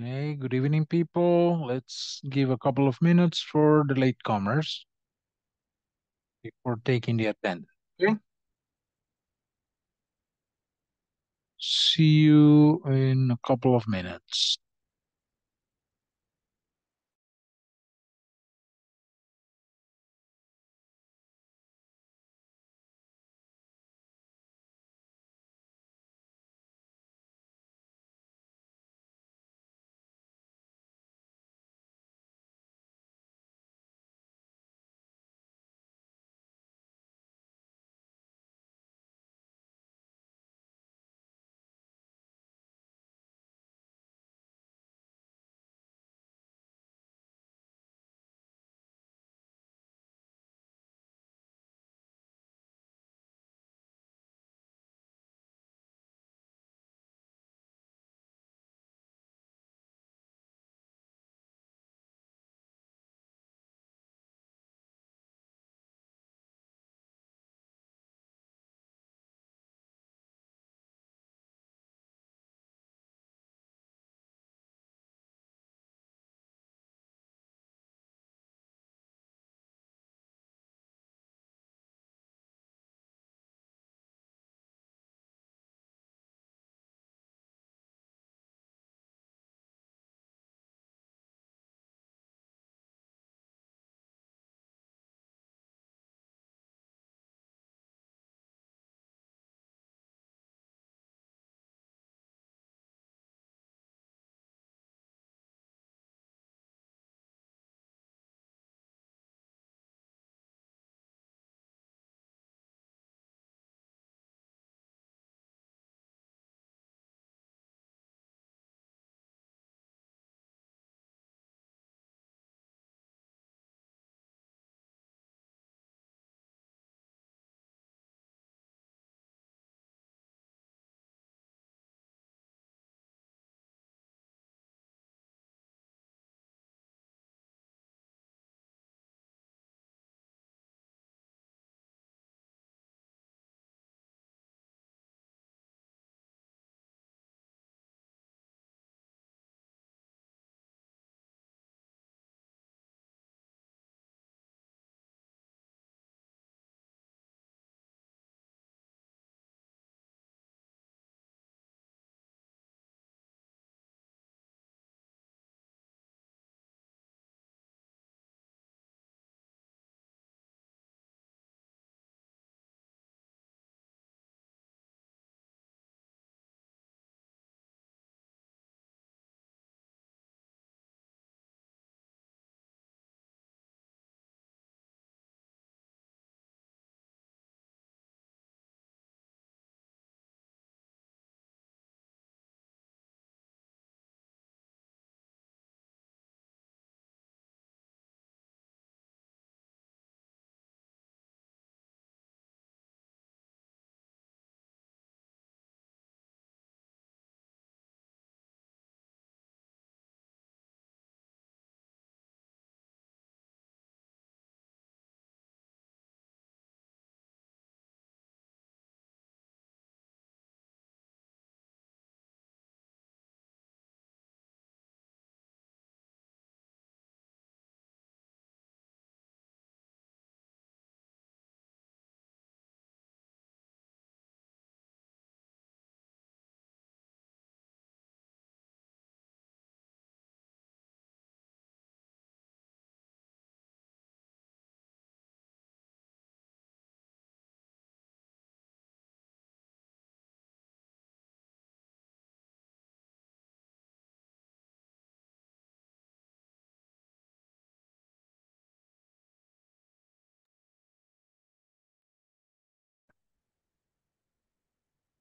Hey, good evening, people. Let's give a couple of minutes for the latecomers before taking the attendance. Okay. See you in a couple of minutes.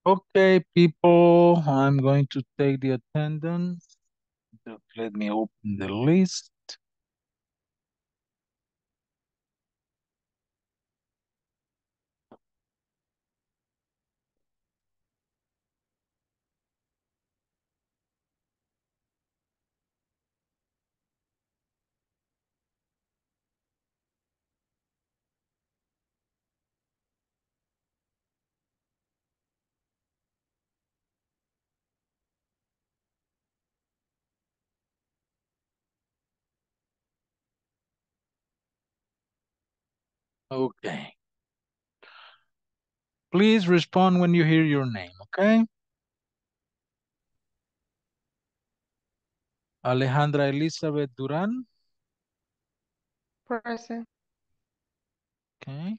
Okay, people, I'm going to take the attendance. Let me open the list. Okay. Please respond when you hear your name, okay? Alejandra Elizabeth Duran. Present. Okay.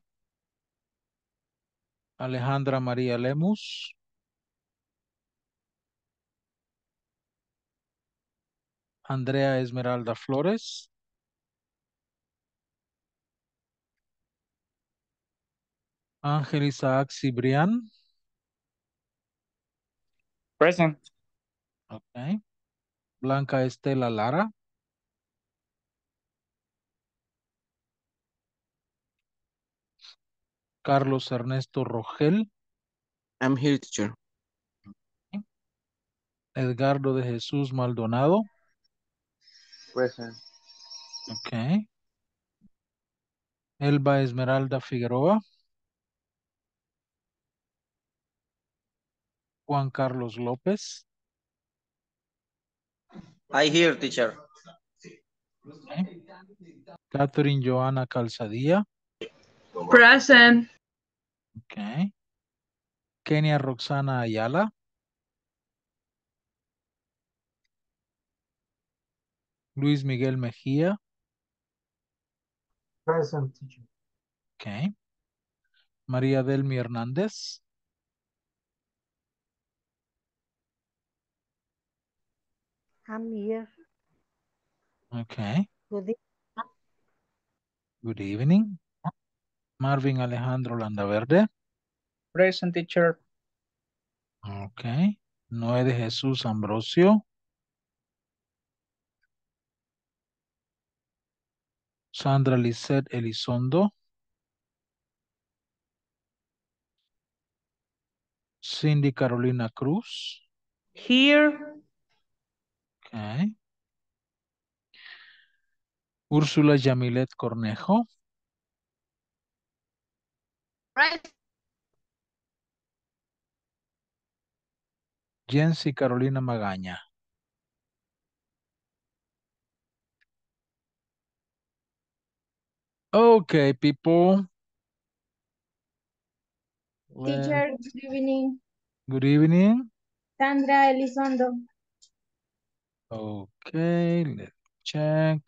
Alejandra María Lemus. Andrea Esmeralda Flores. Ángel Isaac Cibrián. Present. Okay. Blanca Estela Lara. Carlos Ernesto Rogel. I'm here, teacher. Edgardo de Jesús Maldonado. Present. Okay. Elba Esmeralda Figueroa. Juan Carlos López. I hear, teacher. Okay. Catherine Joana Calzadilla. Present. Okay. Kenia Roxana Ayala. Luis Miguel Mejía. Present teacher. Okay. María Delmi Hernández. I'm here. Okay. Good Good evening. Marvin Alejandro Landaverde. Present teacher. Okay. Noé de Jesús Ambrosio. Sandra Lisette Elizondo. Cindy Carolina Cruz. Here. Okay. Úrsula Yamilet Cornejo. Jency Carolina Magaña. Okay, people. Teacher, good evening. Good evening. Sandra Elizondo. Okay, let's check.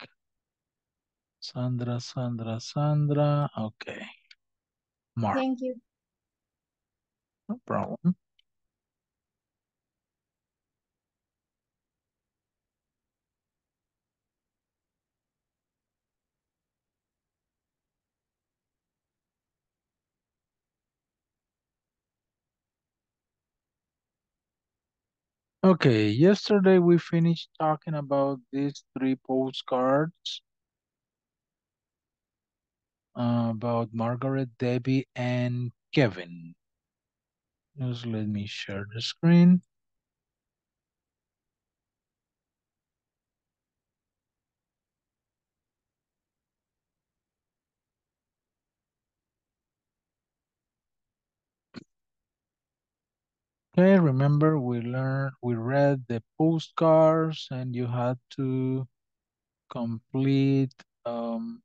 Sandra, Sandra, Sandra. Okay. Mark, Thank you. no problem. Okay, yesterday we finished talking about these three postcards uh, about Margaret, Debbie, and Kevin. Just let me share the screen. Okay, remember we learned, we read the postcards and you had to complete, um,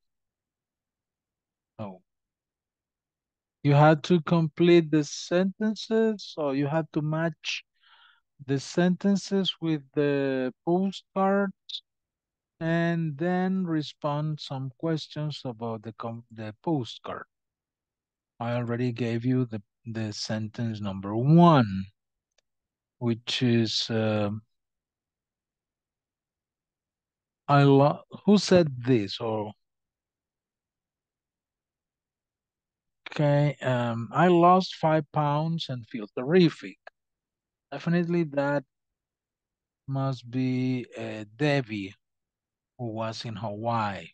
oh, you had to complete the sentences or you had to match the sentences with the postcards and then respond some questions about the the postcard. I already gave you the, the sentence number one, which is, um I love who said this or okay, um, I lost five pounds and feel terrific. Definitely that must be uh, Debbie who was in Hawaii.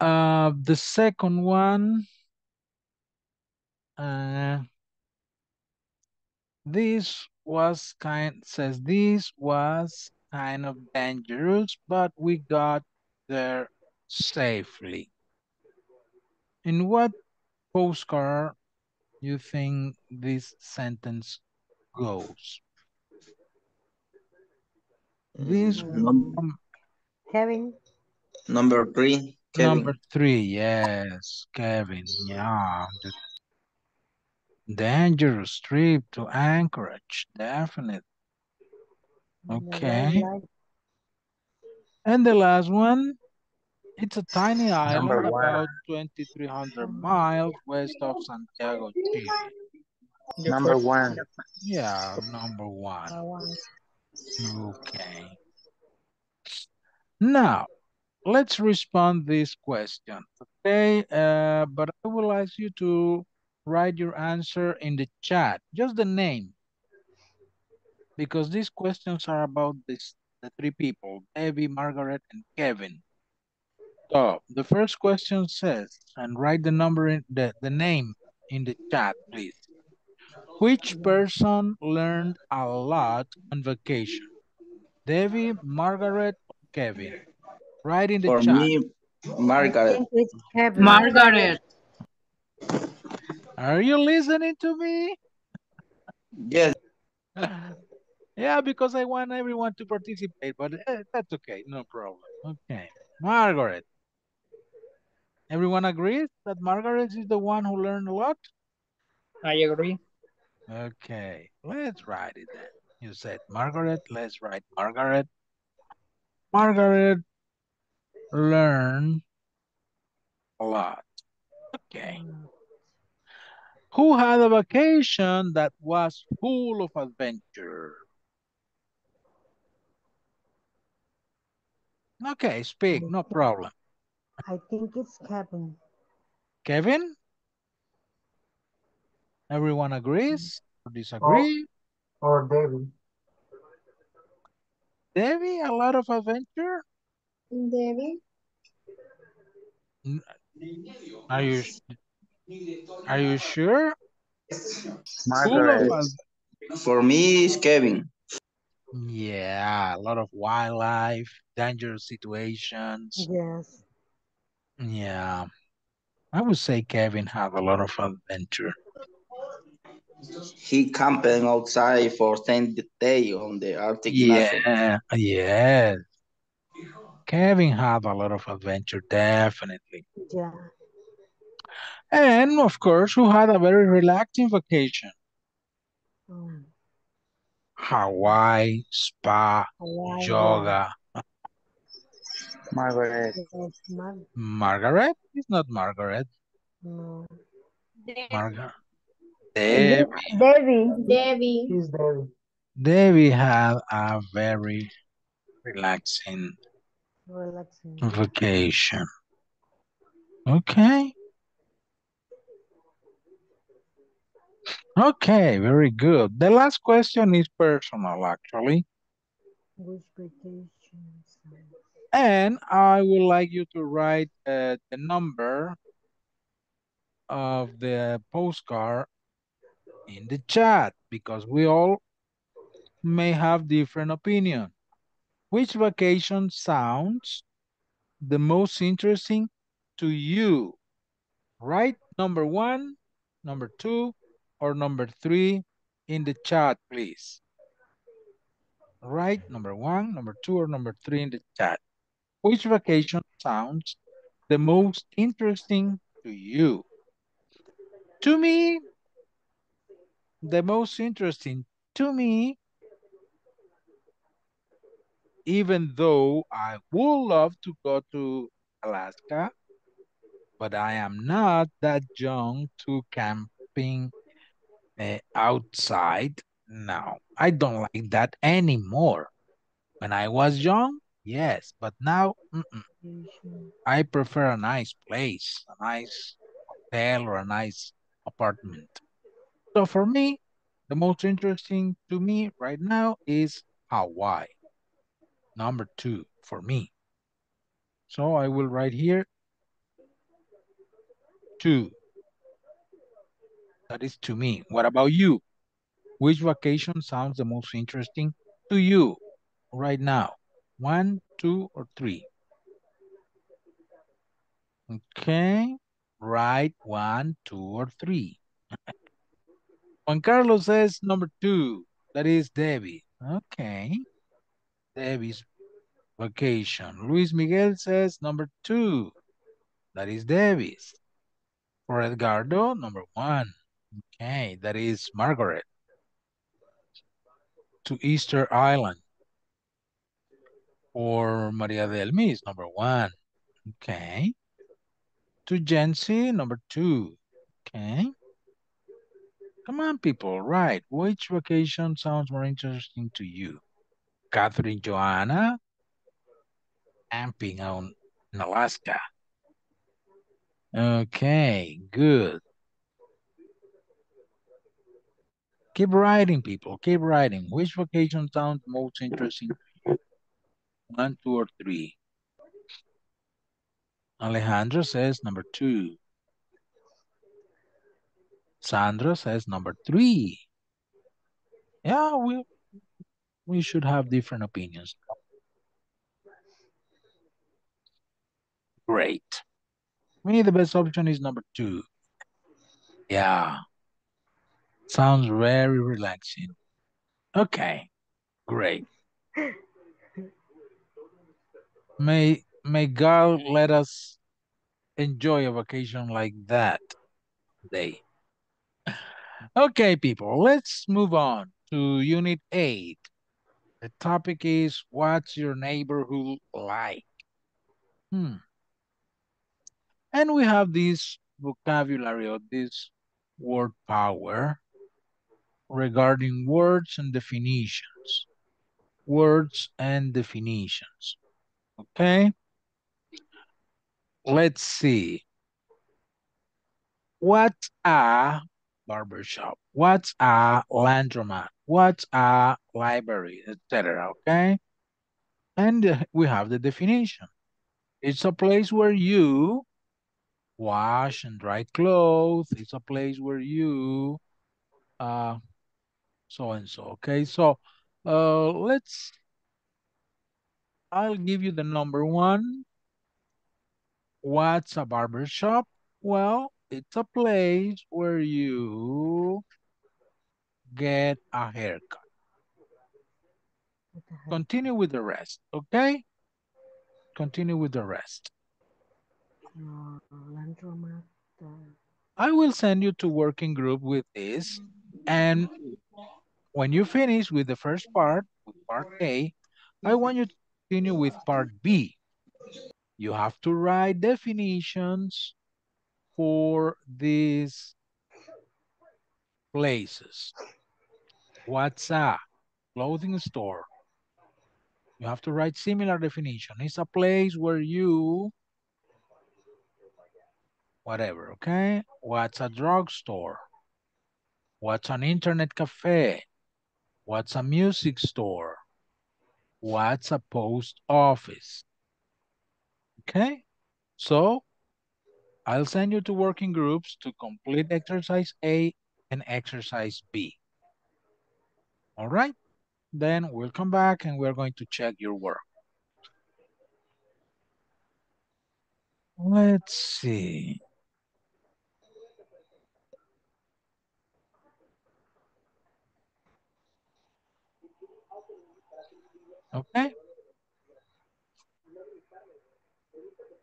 Uh, the second one, uh, this was kind, says this was kind of dangerous, but we got there safely. In what postcard you think this sentence goes? This Num- um, Kevin. number three. Kevin. Number three, yes, Kevin. Yeah. The dangerous trip to Anchorage, definitely. Okay. And the last one, it's a tiny island about 2,300 miles west of Santiago, Chile. Number one. Yeah, number one. Okay. Now, let's respond this question. Okay, uh, but I will ask you to write your answer in the chat, just the name. Because these questions are about this, the three people, Debbie, Margaret, and Kevin. So the first question says, and write the number in the, the name in the chat, please. Which person learned a lot on vacation? Debbie, Margaret, or Kevin? Write in the For chat. me, Margaret. think Kevin. Margaret. Are you listening to me? Yes, yeah, because I want everyone to participate, but eh, that's okay, no problem. Okay, Margaret. Everyone agrees that Margaret is the one who learned a lot? I agree. Okay, let's write it then. You said Margaret, let's write Margaret. Margaret learned a lot. Okay. Who had a vacation that was full of adventure? Okay, speak, no problem. I think it's Kevin. Kevin? Everyone agrees or disagree? Oh, or David. Debbie, a lot of adventure? Debbie. Are you are you sure? Margaret. for me, it's Kevin. yeah, a lot of wildlife, dangerous situations. Yes. Yeah. I would say Kevin had a lot of adventure. He camping outside for 10 day on the Arctic National. Yeah, yes. Kevin had a lot of adventure, definitely. Yeah. And of course, who had a very relaxing vacation. Um, Hawaii, spa, Hawaii, yoga. Margaret. Mar- Margaret? It's not Margaret. no. Margaret. Debbie. Debbie. Debbie. He's David. Debbie had a very relaxing Relaxing. vacation. Okay. Okay, very good. The last question is personal, actually. Which vacation? And I would like you to write uh, the number of the postcard in the chat because we all may have different opinion. Which vacation sounds the most interesting to you? Write number one, number two, or number three in the chat, please. Write number one, number two, or number three in the chat. Which vacation sounds the most interesting to you? To me, the most interesting to me, even though I would love to go to Alaska, but I am not that young to camping uh, outside. No, I don't like that anymore. When I was young, yes, but now mm-mm. Vacation. I prefer a nice place, a nice hotel or a nice apartment. So for me, the most interesting to me right now is Hawaii. Number two for me. So I will write here two. That is to me. What about you? Which vacation sounds the most interesting to you right now? One, two, or three? Okay, write one, two, or three. Juan Carlos says number two. That is Debbie. Okay. Debbie's vacation. Luis Miguel says number two. That is Davis. For Edgardo, number one. Okay, that is Margaret. To Easter Island. Or Maria del Mis, number one. Okay. To Jency, number two. Okay. Come on, people. Right. Which vacation sounds more interesting to you? Catherine Joanna, camping on in Alaska. Okay, good. Keep writing, people. Keep writing. Which vacation sounds most interesting? One, two, or three? Alejandro says number two. Sandra says number three. Yeah, we we should have different opinions. Great. Me, the best option is number two. Yeah. Sounds very relaxing. Okay, great. May may God let us enjoy a vacation like that day. Okay, people, let's move on to unit eight. The topic is what's your neighborhood like? Hmm. And we have this vocabulary or this word power regarding words and definitions. Words and definitions. Okay? Let's see. What's a barbershop? What's a laundromat? What's a library, etc. Okay? And we have the definition. It's a place where you wash and dry clothes. It's a place where you uh so and so. Okay, so uh let's I'll give you the number one. What's a barber shop? Well, it's a place where you get a haircut. What the heck? Continue with the rest, okay? Continue with the rest. Uh, I will send you to working group with this. And when you finish with the first part, part A, I want you to continue with part B. You have to write definitions for these places. What's a clothing store? You have to write similar definition. It's a place where you, whatever, okay? What's a drugstore? What's an internet cafe? What's a music store? What's a post office? Okay, so I'll send you to working groups to complete exercise A and exercise B. All right, then we'll come back and we're going to check your work. Let's see. Okay.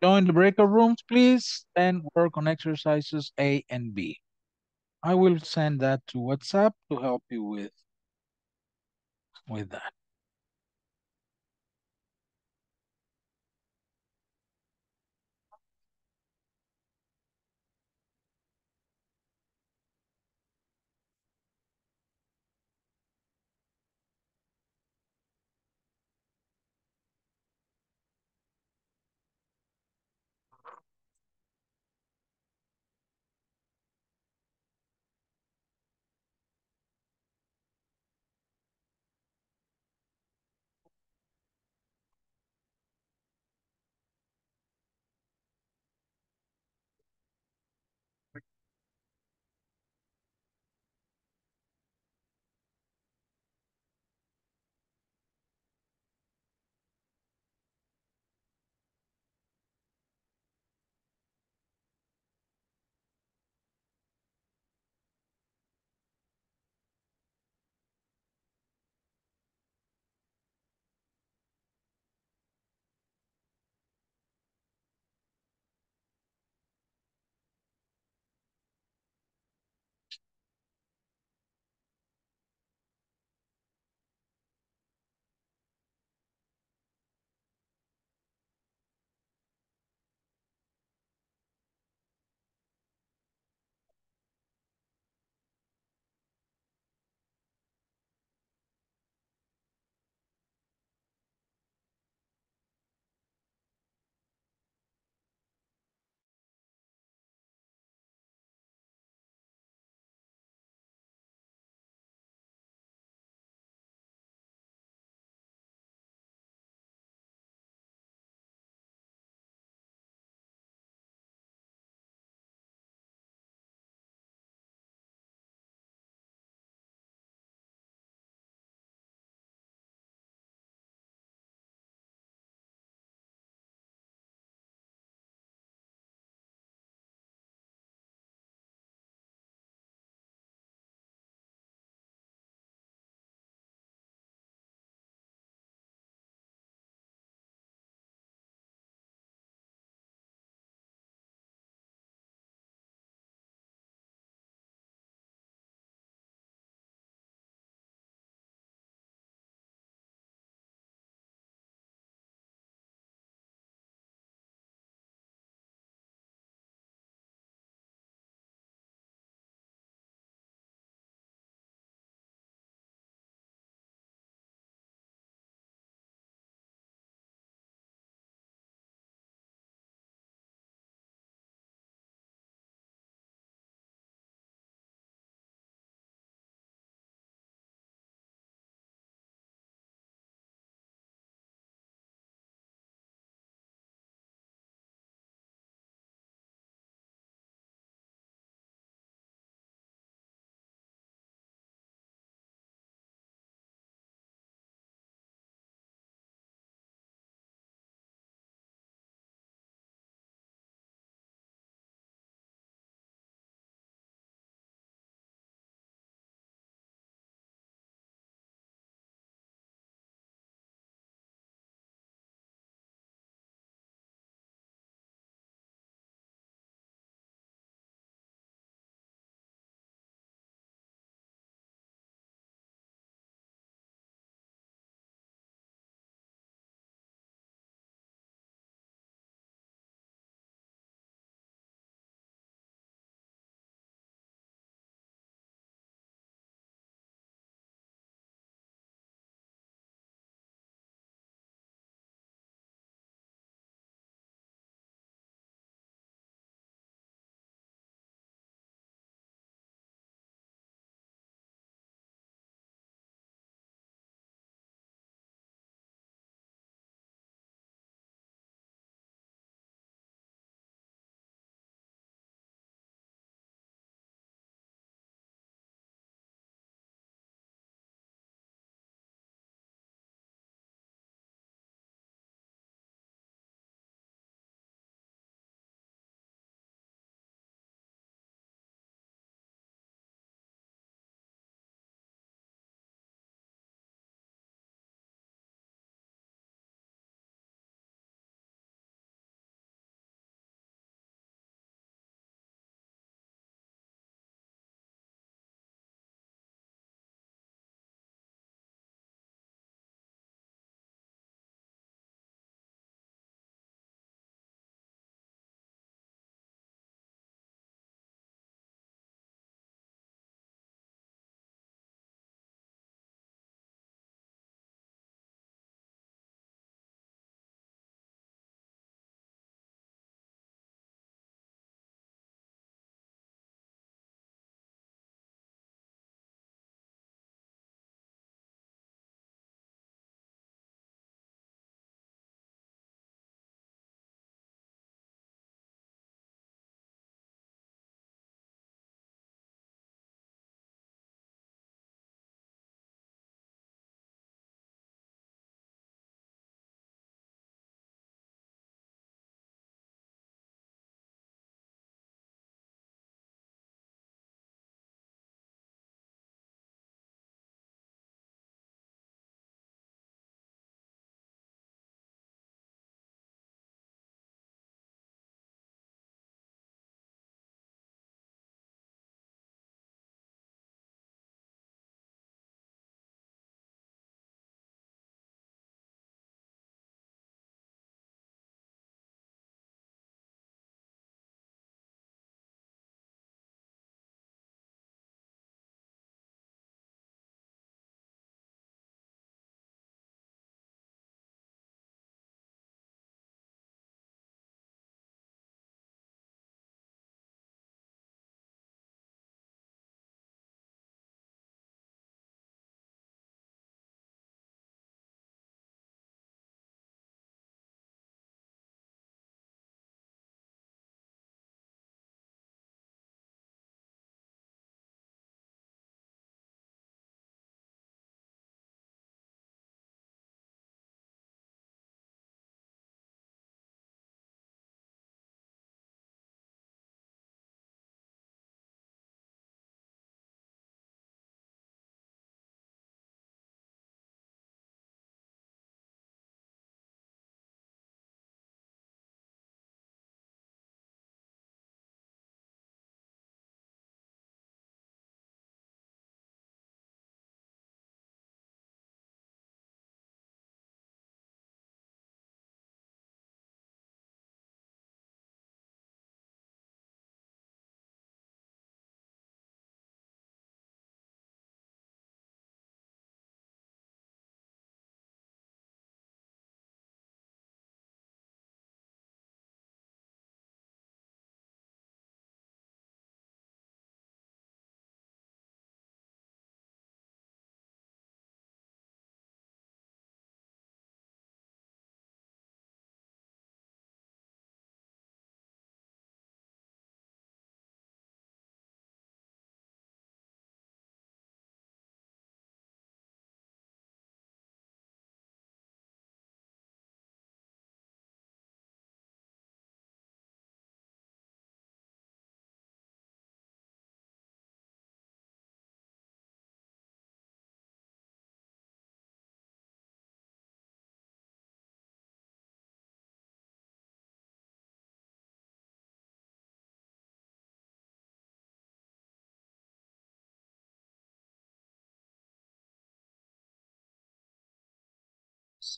Join the breakout rooms, please, and work on exercises A and B. I will send that to WhatsApp to help you with, with that.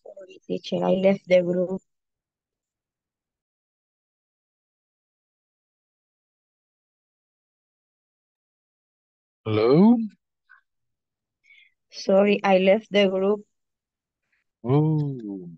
Sorry, teacher, I left the group. Hello? Sorry, I left the group. Oh.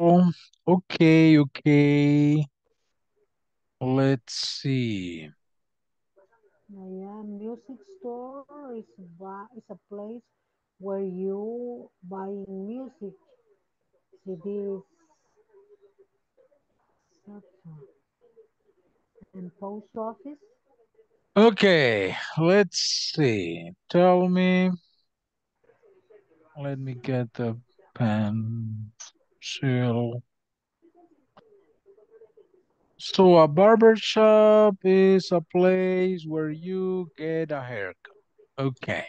Um, okay, okay. Let's see. Yeah, music store is is a place where you buy music, CDs, etc. And post office, Okay, let's see. Tell me. Let me get the pen. Seal. So a barber shop is a place where you get a haircut. Okay.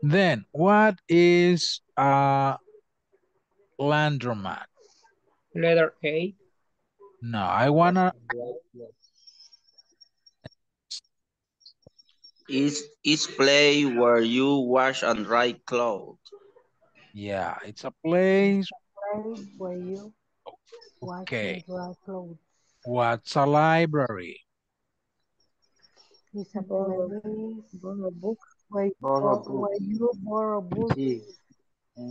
Then what is a laundromat? Letter A. No, I wanna Is is place where you wash and dry clothes. Yeah, it's a place. place where you Okay. and dry clothes. What's a library? It's a Borrow- place Borrow book. where, Borrow or- where you borrow books. Sí.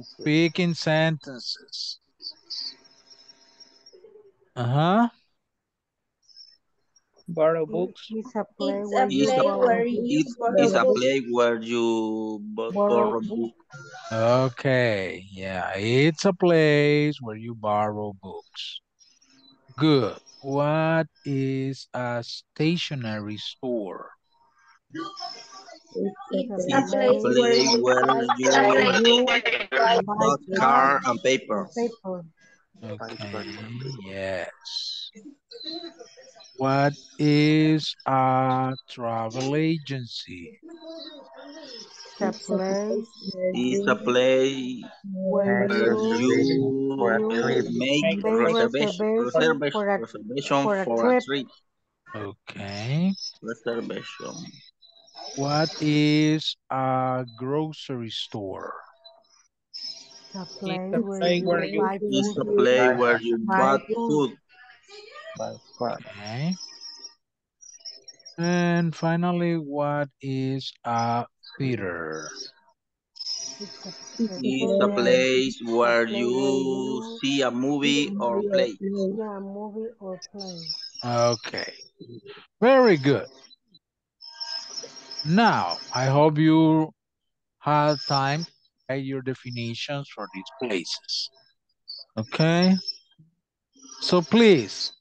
Speak in sentences. Uh-huh. Borrow books. It's a place It's where a you It's a- place borrow where books. you Is borrow is a book. place where you Borrow borrow books. Okay, yeah, it's a place where you borrow books. Good. What is a stationery store? It's It's a a place place where you where buy you you buy bought car and and paper. paper. Okay, yes. What is a travel agency? It's a place It's a place where where you you make make reservation reservation for a reservation for a for a trip. trip. Okay. Reservation. What is a grocery store? It's a place a where place you where you buy food. By far. Okay. And finally, what is a theater? It's a, place where you see a movie or play. see a movie or play. Okay. Very good. Now, I hope you had time to write your definitions for these places. Okay? So please,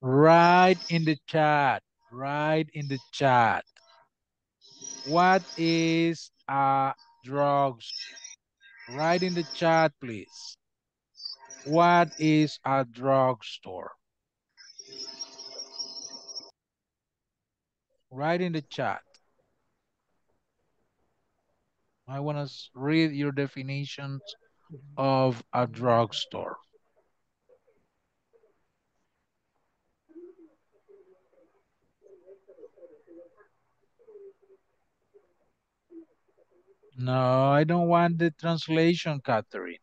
write in the chat, write in the chat. What is a drugs? Write in the chat, please. What is a drugstore? Write in the chat. I want to read your definitions of a drugstore. No, I don't want the translation, Catherine.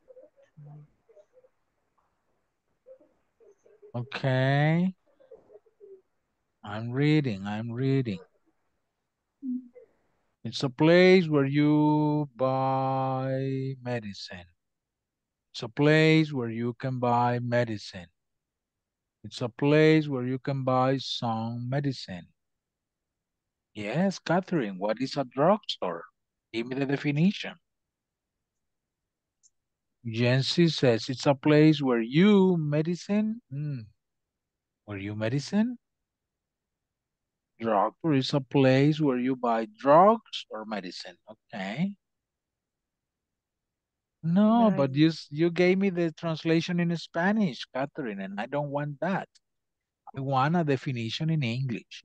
Okay. I'm reading, I'm reading. It's a place where you buy medicine. It's a place where you can buy medicine. It's a place where you can buy some medicine. Yes, Catherine, what is a drugstore? Give me the definition. Jency says it's a place where you medicine. Mm. Where you medicine? Drugstore is a place where you buy drugs or medicine. Okay. No, but you you gave me the translation in Spanish, Catherine, and I don't want that. I want a definition in English.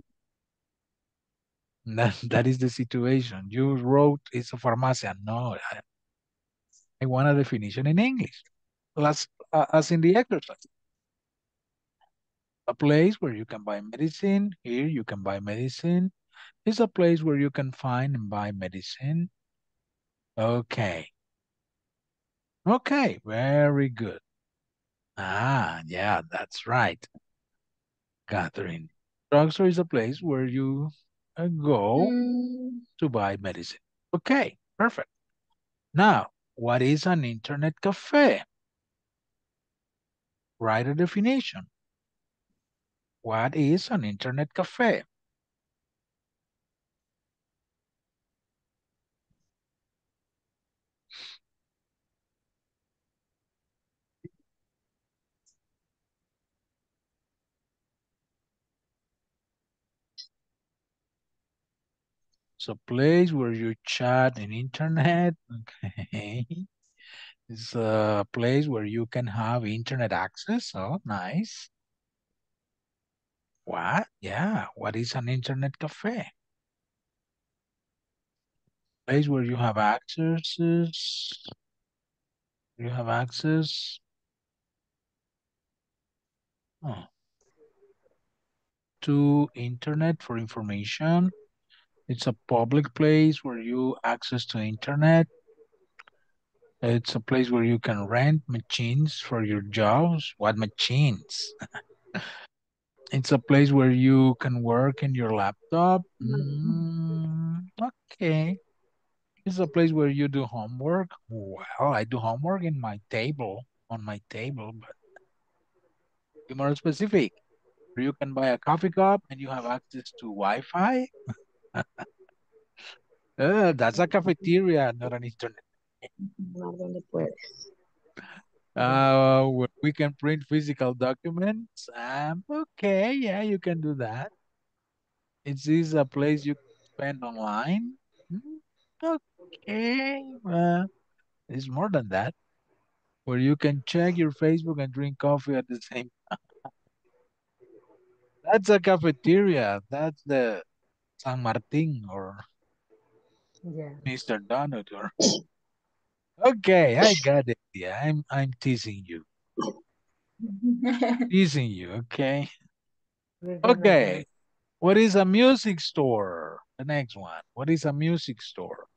That, that is the situation. You wrote it's a farmacia. No, I, I want a definition in English. As, uh, as in the exercise. A place where you can buy medicine. Here you can buy medicine. It's a place where you can find and buy medicine. Okay. Okay, very good. Ah, yeah, that's right. Catherine. Drugstore is a place where you uh, go to buy medicine. Okay, perfect. Now, what is an internet cafe? Write a definition. What is an internet cafe? It's a place where you chat in internet. Okay. It's a place where you can have internet access. Oh, nice. What? Yeah. What is an internet cafe? Place where you have accesses. You have access. Oh. To internet for information. It's a public place where you access to internet. It's a place where you can rent machines for your jobs. What machines? It's a place where you can work in your laptop. Mm, okay. It's a place where you do homework. Well, I do homework in my table, on my table, but be more specific. You can buy a coffee cup and you have access to Wi-Fi. Uh, that's a cafeteria, not an internet. Donde puedes. Uh, where we can print physical documents. Um, okay, yeah, you can do that. It is a place you can spend online. Mm, Okay, uh, it's more than that. Where you can check your Facebook and drink coffee at the same time. That's a cafeteria. That's the San Martin or Yeah. Mr. Donut or Okay, I got it. Yeah, I'm I'm teasing you. Teasing you, okay? Okay. What is a music store? The next one. What is a music store?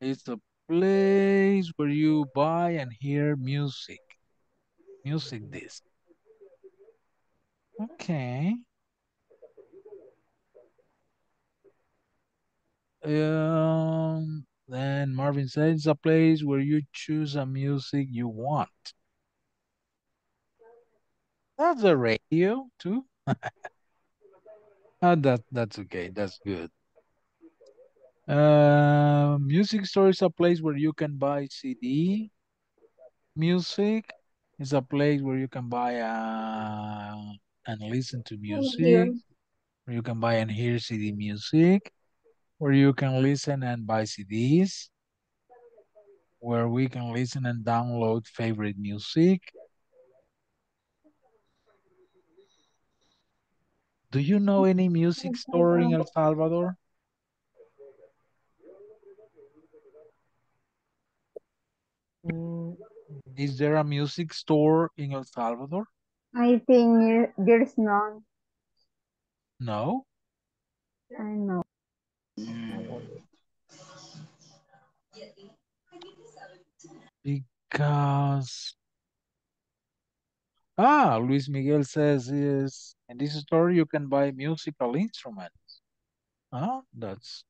It's a place where you buy and hear music. Music disc. Okay. Um, then Marvin says it's a place where you choose a music you want. That's a radio too. Oh, that that's okay. That's good. Uh, music store is a place where you can buy CD. Music is a place where you can buy uh, and listen to music. Where you can buy and hear CD music. Where you can listen and buy CDs. Where we can listen and download favorite music. Do you know any music store in El Salvador? Is there a music store in El Salvador? I think there's none. No. I know. Because ah, Luis Miguel says is in this store you can buy musical instruments. Ah, that's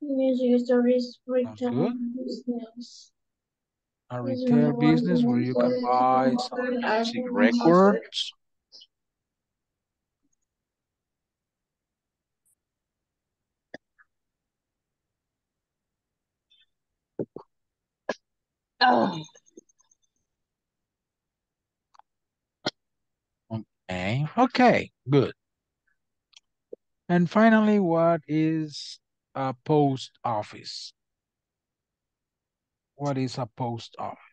Music stories Sounds retail good. business. A retail business where you can buy some mobile music records. Oh. Okay, okay, good. And finally, what is a post office? What is a post office?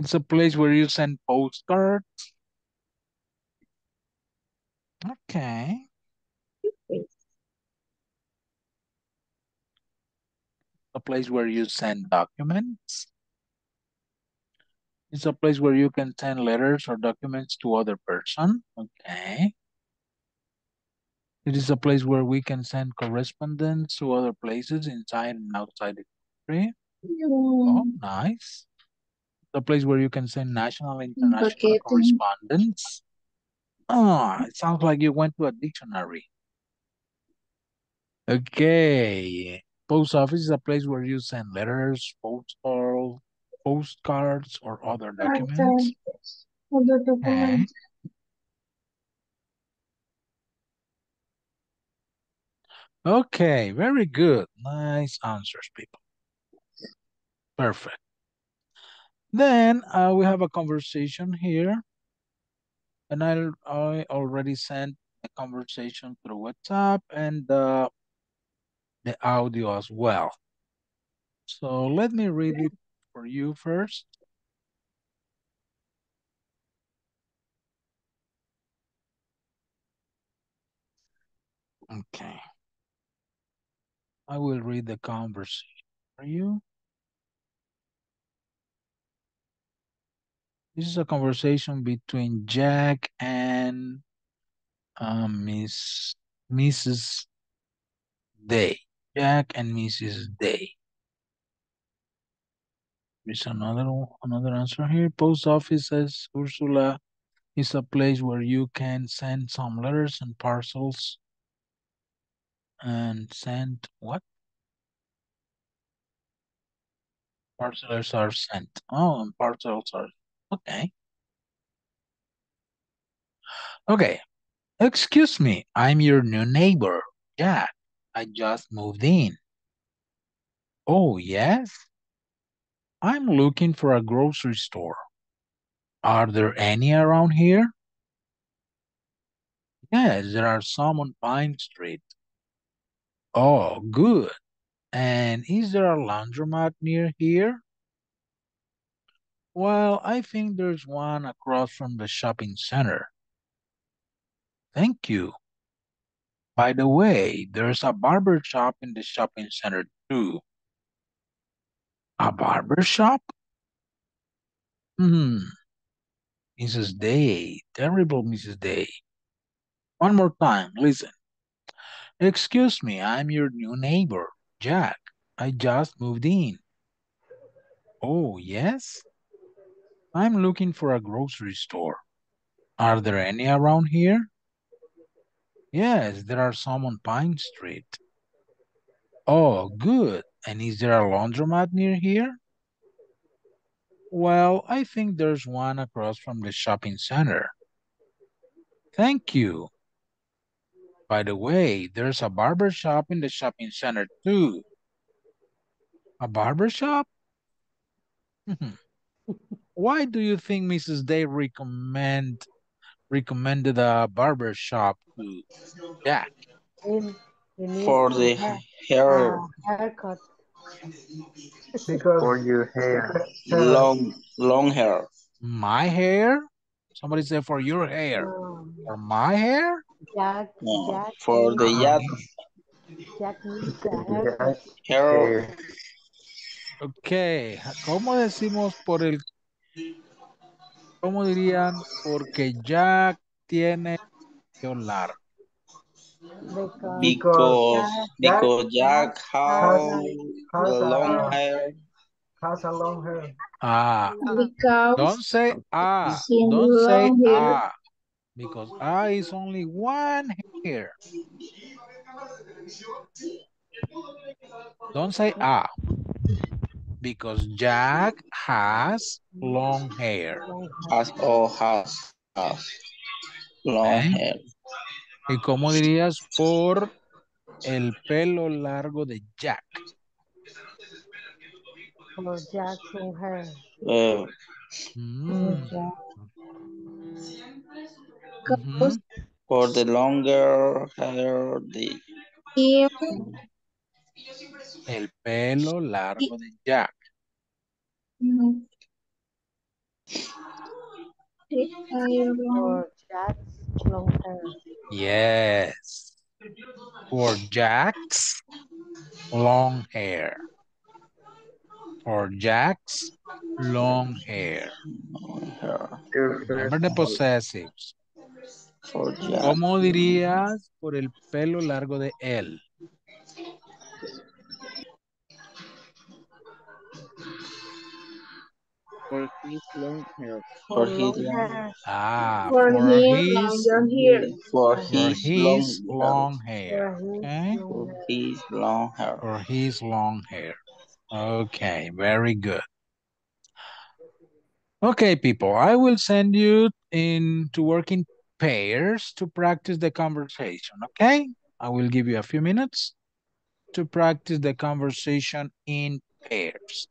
It's a place where you send postcards. Okay. A place where you send documents. It's a place where you can send letters or documents to other person. Okay. It is a place where we can send correspondence to other places inside and outside the country. Oh, nice. The place where you can send national and international paquete. correspondence. Ah, it sounds like you went to a dictionary. Okay. Post office is a place where you send letters, postal, postcards, or other documents. Other documents. Okay, very good. Nice answers, people. Perfect. Then uh, we have a conversation here. And I, I already sent the conversation through WhatsApp and uh, the audio as well. So let me read it for you first. Okay. I will read the conversation for you. This is a conversation between Jack and um, Miss Mrs. Day. Jack and Mrs. Day. There's another another answer here. Post office says Ursula is a place where you can send some letters and parcels. And send what? Parcels are sent. Oh, and parcels are okay. Okay. Excuse me, I'm your new neighbor, Jack. I just moved in. Oh, yes? I'm looking for a grocery store. Are there any around here? Yes, there are some on Pine Street. Oh, good. And is there a laundromat near here? Well, I think there's one across from the shopping center. Thank you. By the way, there's a barber shop in the shopping center too. A barber shop? Hmm. Mrs. Day, terrible Mrs. Day. One more time, listen. Excuse me, I'm your new neighbor, Jack. I just moved in. Oh, yes? I'm looking for a grocery store. Are there any around here? Yes, there are some on Pine Street. Oh, good. And is there a laundromat near here? Well, I think there's one across from the shopping center. Thank you. By the way, there's a barber shop in the shopping center too. A barber shop? Hmm. Why do you think Mrs. Day recommend recommended a barber shop to Jack? Him, he needs For the hair, a haircut. For your hair. long, long hair. My hair? Somebody said for your hair. Um, For my hair? Jack, No, Jack, for the needs- yacht Jack needs a haircut. hair. Hair. Ok, ¿cómo decimos por el... ¿Cómo dirían? Porque Jack tiene cabello largo. Because Because, Jack- because Jack has has long hair. has a long hair. Ah, Because don't say ah, don't say ah, because ah is only one hair. Don't say ah, because Jack has long hair. Has or has, has long Okay. hair. ¿Y cómo dirías por el pelo largo de Jack? For Jack's long hair. Uh, Mm, Jack, for the longer hair, the El pelo largo de Jack. For Jack's long hair. Yes. For Jack's long hair. For Jack's long hair. long hair. Remember the possessives. For Jack. ¿Cómo dirías por el pelo largo de él? For his long hair. For For his long long, hair. Ah, for for him his, longer hair. for for his his long, long For hair. his Okay. For his long hair. For his long hair. Okay, very good. Okay, people, I will send you in to work in pairs to practice the conversation, okay? I will give you a few minutes to practice the conversation in pairs.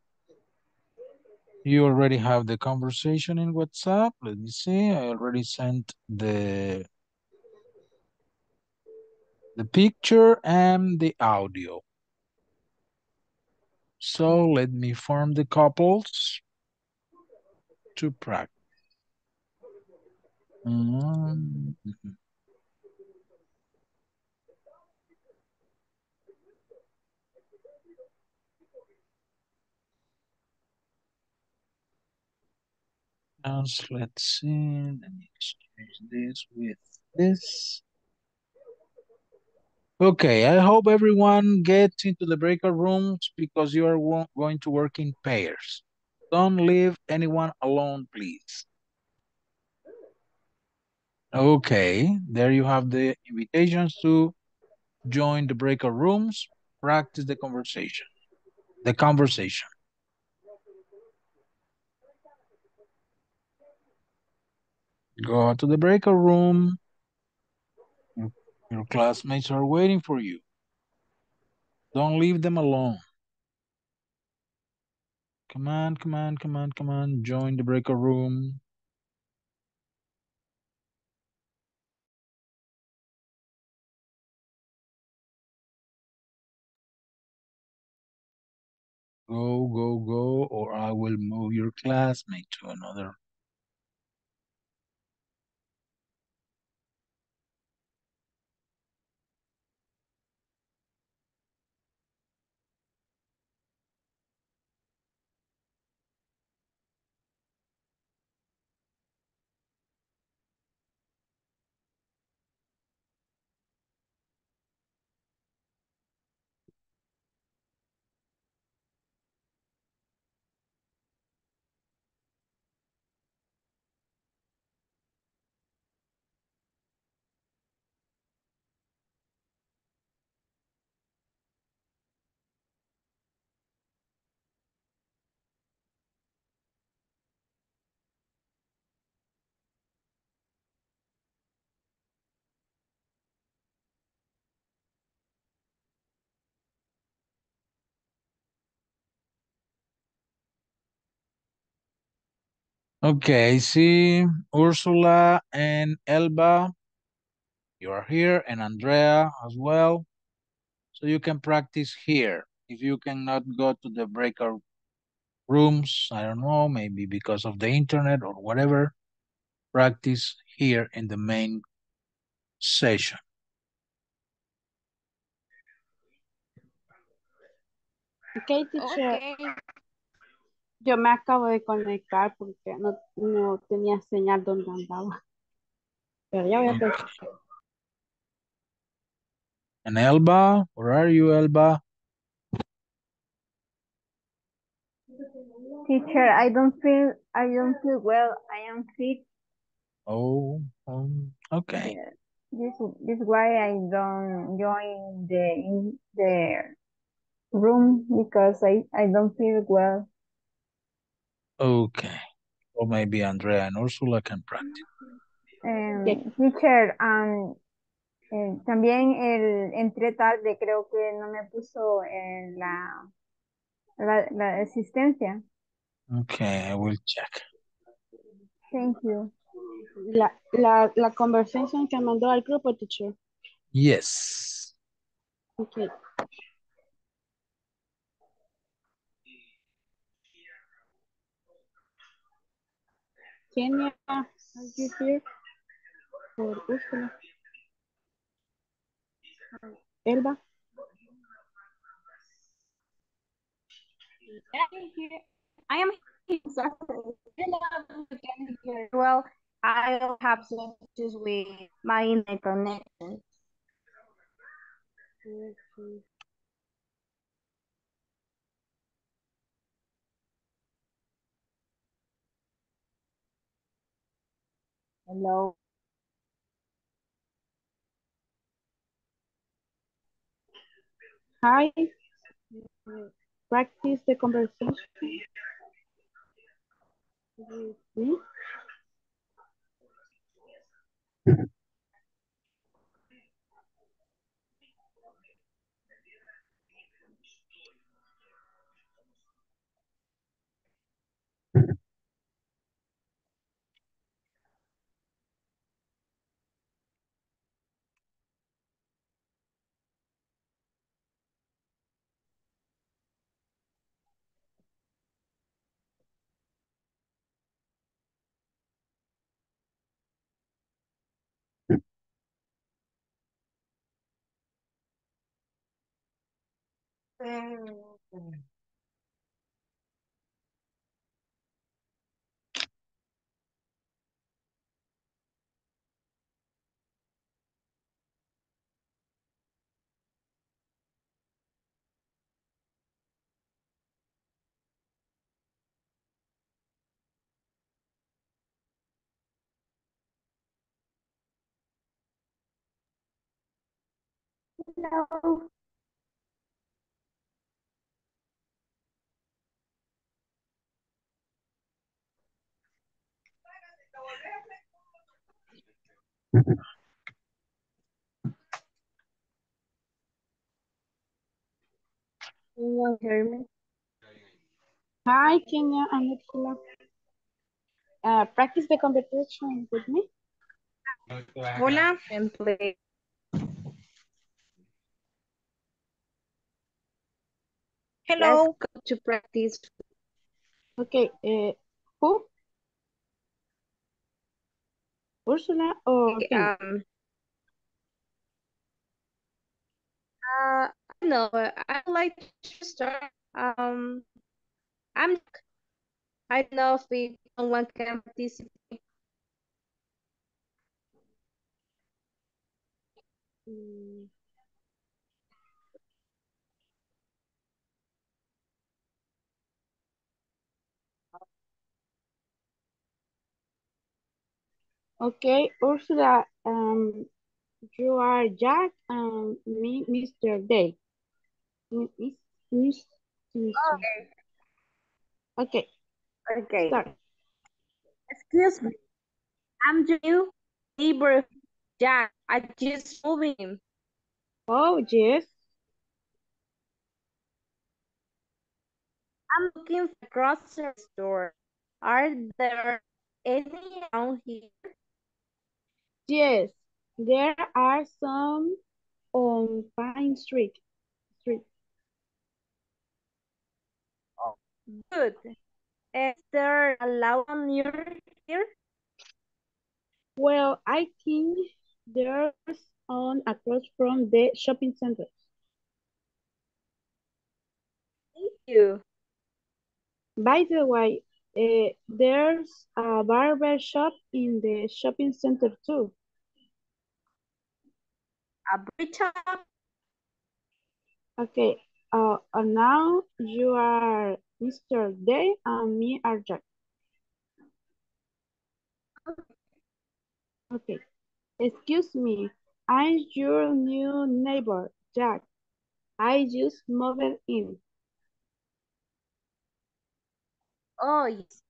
You already have the conversation in WhatsApp. Let me see. I already sent the the picture and the audio. So let me form the couples to practice. Mm, mhm. Now, let's see. Let me exchange this with this. Okay, I hope everyone gets into the breakout rooms because you are going to work in pairs. Don't leave anyone alone, please. Okay, there you have the invitations to join the breakout rooms, practice the conversation. The conversation. Go to the breakout room. Your, your classmates are waiting for you. Don't leave them alone. Come on, come on, come on, come on. Join the breakout room. Go, go, go, or I will move your classmate to another. Okay, I see Ursula and Elba. You are here and Andrea as well. So you can practice here. If you cannot go to the breakout rooms, I don't know, maybe because of the internet or whatever, practice here in the main session. Ok, teacher. Yo me acabo de conectar porque no, no tenía señal donde andaba. Pero ya voy a. And Elba, where are you, Elba? Teacher, I don't feel I don't feel well. I am sick. Oh, um, okay. This this why I don't join the in the room because I I don't feel well. Okay. Or maybe Andrea and Ursula can practice. Um, teacher, um, eh, también el entré tarde, creo que no me puso en la, la, la asistencia. Okay, I will check. Thank you. La, la, la conversation que mandó al grupo, teacher. Yes. Okay. Kenya, are you here? For Ursula. Elba. I am here. I am sorry. Well, I have some issues with my internet connection. Hello. Hi. Practice the conversation. Hmm? Hello. Can you hear me? Hi, Kenya and Ursula. Uh, practice the conversation with me. Hola. And play. Hello. To practice. Okay. Uh, who? Ursula or Kenya? Um. Uh, I know. I like to start. Um, I'm. I don't know if we someone can participate. Mm. Okay, Ursula, um, you are Jack and me, Mr. Day. Okay. Okay, Okay. start. Excuse me. I'm new neighbor, Jack. I just moved. Oh, yes. I'm looking for grocery store. Are there any around here? Yes, there are some on Pine Street. Street. Oh. Good. Is there a lawn near here? Well, I think there's on across from the shopping center. Thank you. By the way, uh, there's a barber shop in the shopping center too. A bridge? Okay, uh, uh, now you are Mr. Day and me are Jack. Okay, excuse me, I'm your new neighbor, Jack. I just moved in. Oh, yes.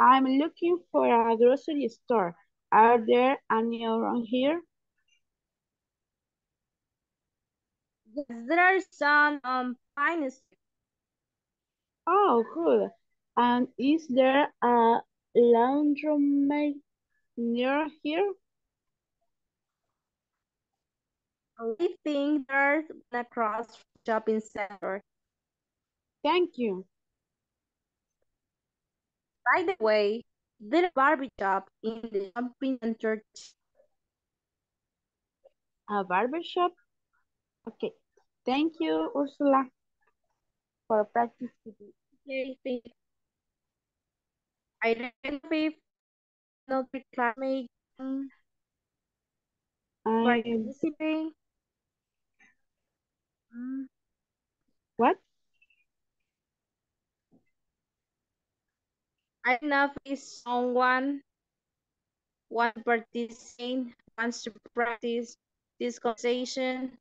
I'm looking for a grocery store. Are there any around here? Yes, there are some um Pine Street. Oh, good. And is there a laundromat near here? We think there's across shopping center. Thank you. By the way, there's a barber shop in the shopping center. A barber shop? Okay. Thank you, Ursula, for practice today. Okay, thank you. I don't know if not the um, I. Mm, what? I don't know if someone want to wants to practice this conversation.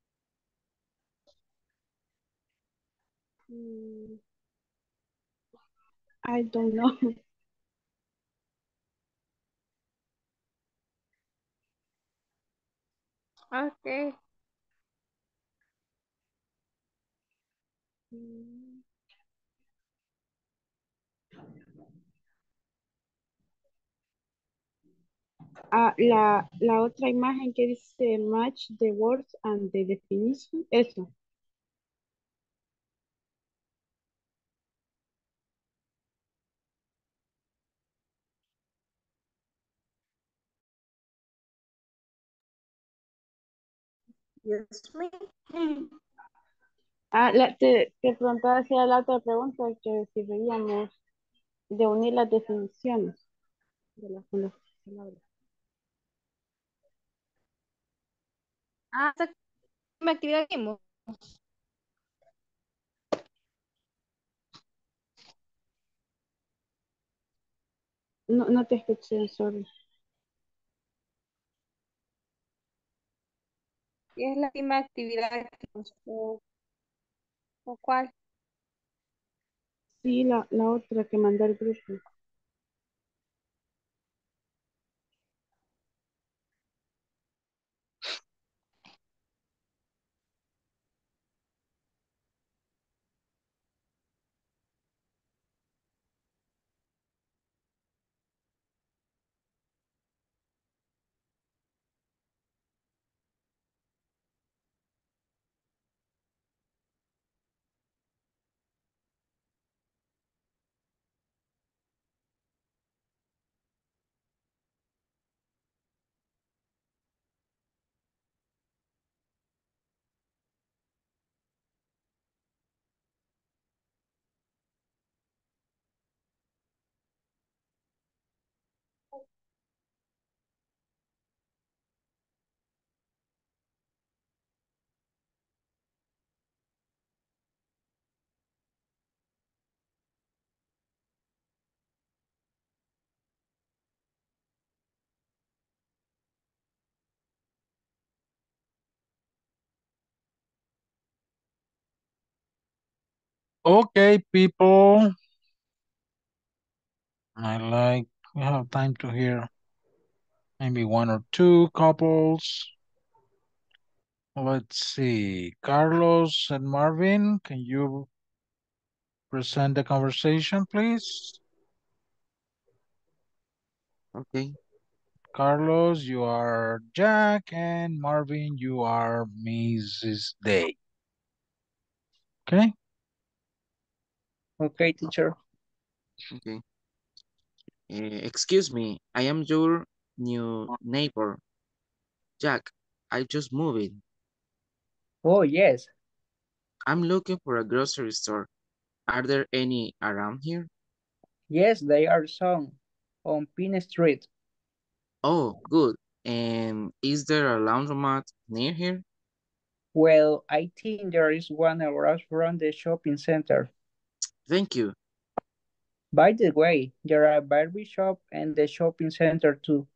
Mm, I don't know. Okay. Ah, la, la otra imagen que dice match the words and the definition, eso. Yes, me. Ah, la, te, te preguntaba si era la otra pregunta, que si veíamos de unir las definiciones de las, palabras. Ah, misma actividad que. No, no te escuché, sorry. ¿Qué es la misma actividad? ¿O, o cuál? Sí, la, la otra que mandó el grupo. Okay, people. I like, we have time to hear maybe one or two couples. Let's see, Carlos and Marvin, can you present the conversation, please? Okay. Carlos, you are Jack, and Marvin, you are Mrs. Day. Okay? Okay, teacher. Okay. Uh, excuse me, I am your new neighbor. Jack, I just moved in. Oh, yes. I'm looking for a grocery store. Are there any around here? Yes, they are some on Pine Street. Oh, good. And is there a laundromat near here? Well, I think there is one across from the shopping center. Thank you. By the way, there are a barber shop and the shopping center too.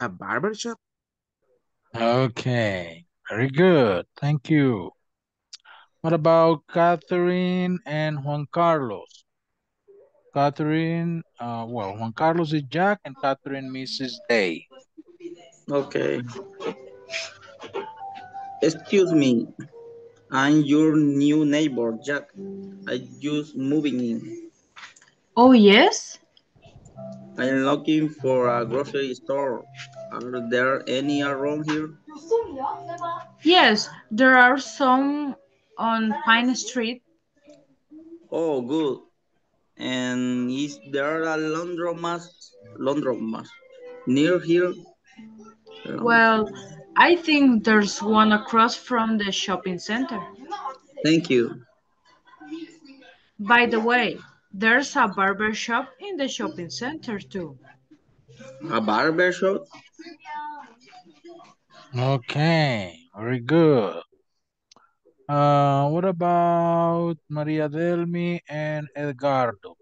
A barber shop? Okay, very good. Thank you. What about Catherine and Juan Carlos? Catherine, uh, well, Juan Carlos is Jack and Catherine Mrs. Day. Okay. Excuse me. I'm your new neighbor, Jack. I just moving in. Oh, yes? I'm looking for a grocery store. Are there any around here? Yes, there are some on Pine Street. Oh, good. And is there a laundromat, laundromat near here? Well, I think there's one across from the shopping center. Thank you. By the way, there's a barber shop in the shopping center too. A barber shop? Okay, very good. Uh, what about Maria Delmi and Edgardo?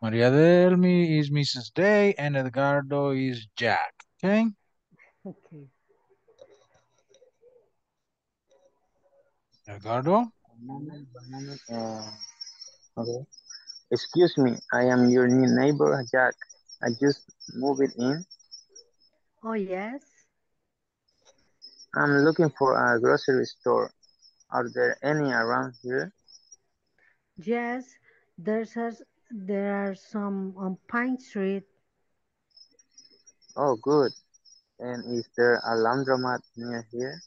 Maria Delmi is Mrs. Day and Edgardo is Jack, okay? Okay. Edgardo? Uh, okay. Excuse me, I am your new neighbor, Jack. I just moved in. Oh, yes. I'm looking for a grocery store. Are there any around here? Yes, there's a, there are some on Pine Street. Oh, good. And is there a laundromat near here?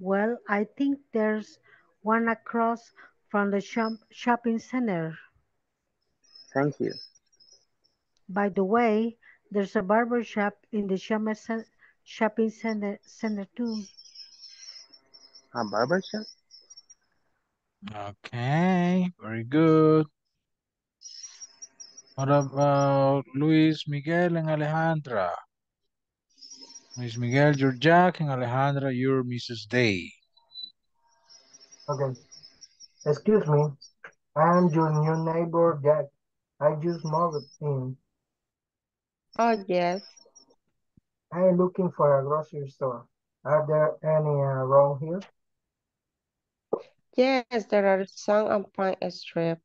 Well, I think there's one across from the shop, shopping center. Thank you. By the way, there's a barber shop in the shopping cen- shopping center, center too. A barber shop? Okay, very good. What about Luis Miguel and Alejandra? Luis Miguel, you're Jack, and Alejandra, you're Mrs. Day. Okay. Excuse me. I am your new neighbor, Jack. I just moved in. Oh, yes. I am looking for a grocery store. Are there any uh, around here? Yes, there are some on Pine Street.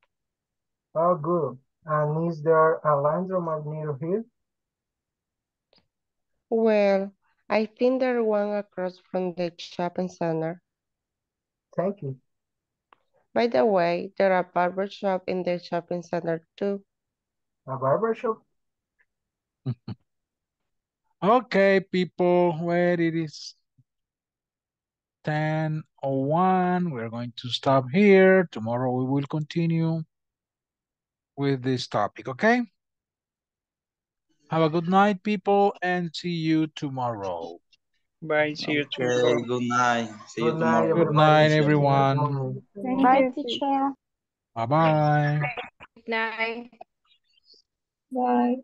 Oh, good. And is there a laundromat near here? Well, I think there's one across from the shopping center. Thank you. By the way, there are barber shop in the shopping center too. A barber shop? Okay, people, where it is 10.01, we're going to stop here. Tomorrow we will continue with this topic, okay? Have a good night, people, and see you tomorrow. Bye, see you Okay, tomorrow. good night. See you Good night, tomorrow. Good night, everyone. Bye, teacher. Bye-bye. Good night. Bye.